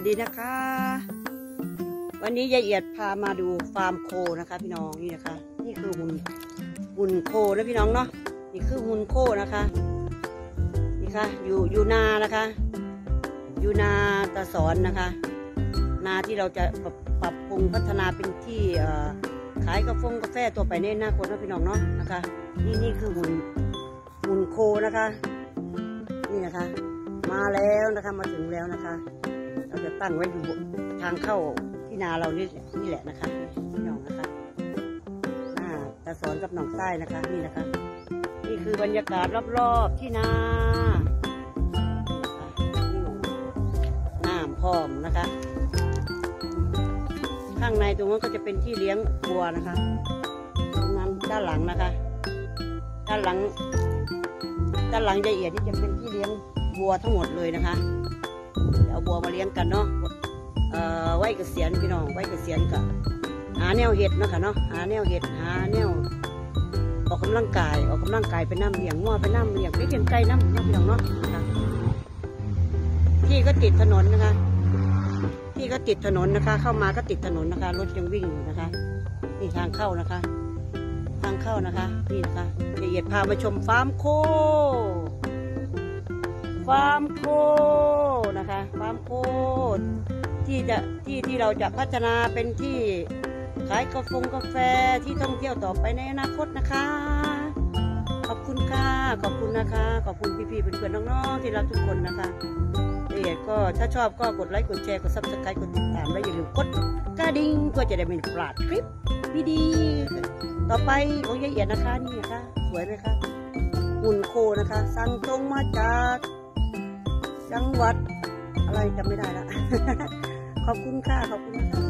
วัสดีนะคะ วันนี้ยายเอียดพามาดูฟาร์มโคนะคะ พี่น้องนี่นะคะ นี่คือหุ่นหุ่นโคนะพี่น้องเนาะนี่คือหุ่นโคนะคะ นี่ค่ะอยู่อยู่นานะคะ อยู่นาตะสอนนะคะ นาที่เราจะปรับปรับปรุงพัฒนาเป็นที่ขายกาแฟกาแฟตัวไปในอนาคตนะพี่น้องเนาะนะคะ นี่นี่คือหุ่นหุ่นโคนะคะ นี่นะคะ มาแล้วนะคะมาถึงแล้วนะคะ เราจะตั้งไว้อยู่ทางเข้าที่นาเรานี่นี่แหละนะคะพี่น้องนะคะอ่าตาสอนกับหนองใต้นะคะนี่นะคะ นี่คือบรรยากาศรอบๆที่นานะคะนี่น้ำพร้อมนะคะ ข้างในตรงนั้นก็จะเป็นที่เลี้ยงวัวนะคะตรงนั้นด้านหลังนะคะ ด้านหลัง ด้านหลังยายเอียดนี่จะเป็นที่เลี้ยงวัวทั้งหมดเลยนะคะ เอาวัวมาเลี้ยงกันเนาะเอ่อไว้เกษียณพี่น้องไว้เกษียณกับหาแนวเห็ดเนาะค่ะเนาะหาแนวเห็ดหาแนวออกกำลังกายออกกำลังกายไปน้ำเลี้ยงงัวไปน้ำเลี้ยงไปเลี้ยงไก่น้ำเนาะพี่น้องเนาะนะพี่ก็ติดถนนนะคะที่ก็ติดถนนนะคะ เข้ามาก็ติดถนนนะคะรถยังวิ่งอยู่นะคะนี่ทางเข้านะคะ ทางเข้านะคะนี่นะคะยายเอียดพามาชมฟาร์มโค ฟาร์มโคนะคะฟาร์มโคที่จะที่ที่เราจะพัฒนาเป็นที่ขายกาแฟกาแฟที่ท่องเที่ยวต่อไปในอนาคตนะคะ ขอบคุณค่ะ ขอบคุณนะคะ ขอบคุณพี่ๆเพื่อนๆน้องๆที่รักทุกคนนะคะยายเอียดก็ถ้าชอบก็กดไลค์กดแชร์กด subscribe กดติดตาม และอย่าลืมกดกระดิ่งเพื่อจะได้ไม่พลาดคลิปดีๆต่อไปของยายเอียดนะคะนี่นะคะสวยไหมคะหุ่นโคนะคะ สั่งตรงมาจาก จังหวัดอะไรจำไม่ได้ละ ขอบคุณค่ะ ขอบคุณนะคะ